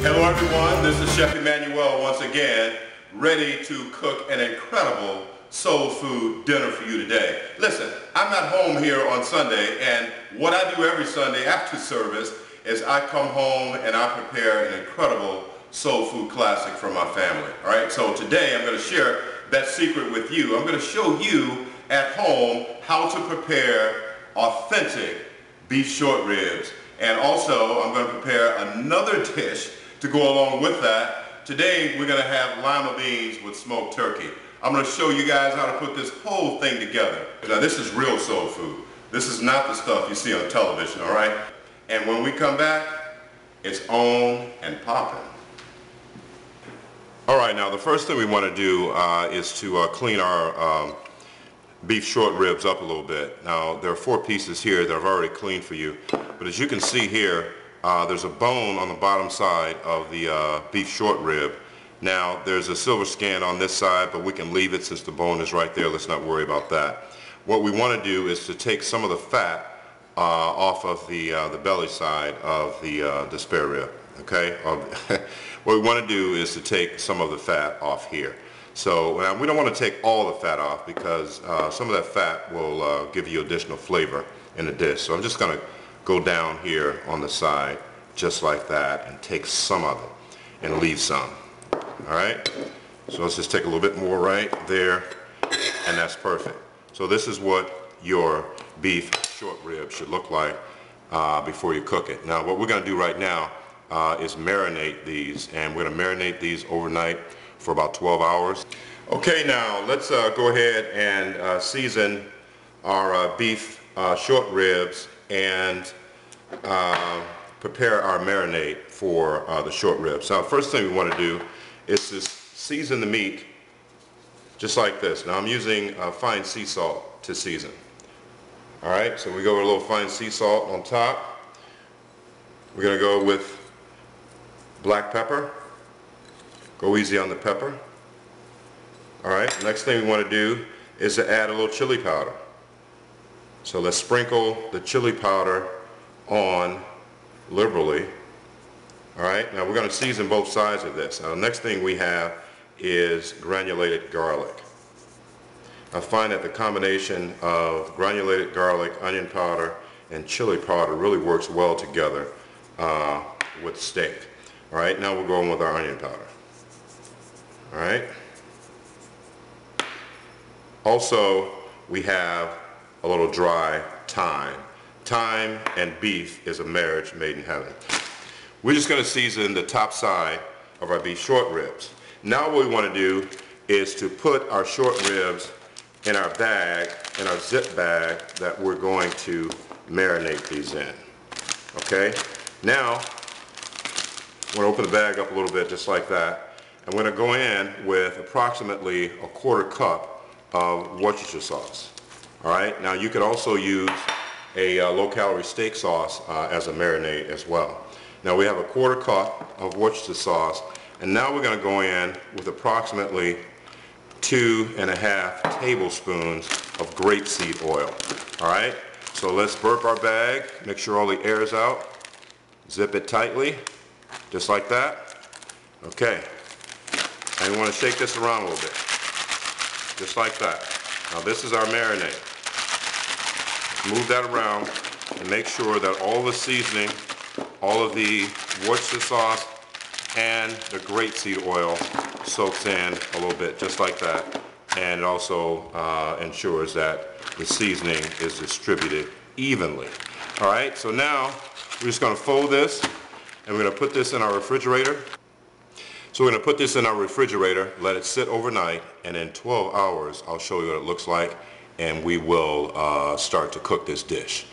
Hello everyone, this is Chef Emanuel once again, ready to cook an incredible soul food dinner for you today. Listen, I'm not home here on Sunday and what I do every Sunday after service is I come home and I prepare an incredible soul food classic for my family. All right, so today I'm going to share that secret with you. I'm going to show you at home how to prepare authentic beef short ribs. And also I'm going to prepare another dish to go along with that. Today we're going to have lima beans with smoked turkey. I'm going to show you guys how to put this whole thing together. Now this is real soul food. This is not the stuff you see on television, all right? And when we come back, it's on and popping. All right, now the first thing we want to do uh, is to uh, clean our um, beef short ribs up a little bit. Now there are four pieces here that I've already cleaned for you, but as you can see here, uh, there's a bone on the bottom side of the uh, beef short rib. Now there's a silver skin on this side, but we can leave it since the bone is right there. Let's not worry about that. What we want to do is to take some of the fat uh, off of the, uh, the belly side of the, uh, the spare rib. Okay? what we want to do is to take some of the fat off here. So we don't want to take all the fat off because uh, some of that fat will give you additional flavor in the dish. So I'm just going to go down here on the side just like that and take some of it and leave some. All right? So let's just take a little bit more right there and that's perfect. So this is what your beef short rib should look like uh, before you cook it. Now what we're going to do right now uh, is marinate these and we're going to marinate these overnight for about 12 hours. Okay now let's uh, go ahead and uh, season our uh, beef uh, short ribs and uh, prepare our marinade for uh, the short ribs. Now first thing we want to do is to season the meat just like this. Now I'm using uh, fine sea salt to season. Alright, so we go with a little fine sea salt on top. We're going to go with black pepper. Go easy on the pepper. Alright, next thing we want to do is to add a little chili powder. So let's sprinkle the chili powder on liberally. Alright, now we're going to season both sides of this. Now the next thing we have is granulated garlic. I find that the combination of granulated garlic, onion powder, and chili powder really works well together uh, with steak. All right, now we're going with our onion powder. All right. Also, we have a little dry thyme. Thyme and beef is a marriage made in heaven. We're just going to season the top side of our beef short ribs. Now what we want to do is to put our short ribs in our bag, in our zip bag that we're going to marinate these in. Okay? Now, I'm going to open the bag up a little bit just like that. And I'm going to go in with approximately a quarter cup of Worcestershire sauce. Alright, now you could also use a uh, low-calorie steak sauce uh, as a marinade as well. Now we have a quarter cup of Worcestershire sauce and now we're going to go in with approximately two and a half tablespoons of grapeseed oil. All right, so let's burp our bag, make sure all the air is out, zip it tightly, just like that. Okay, and you want to shake this around a little bit, just like that. Now this is our marinade. Move that around and make sure that all the seasoning, all of the Worcestershire sauce, and the grapeseed oil soaks in a little bit, just like that. And it also uh, ensures that the seasoning is distributed evenly. All right, so now we're just going to fold this and we're going to put this in our refrigerator. So we're going to put this in our refrigerator, let it sit overnight, and in 12 hours I'll show you what it looks like and we will uh, start to cook this dish.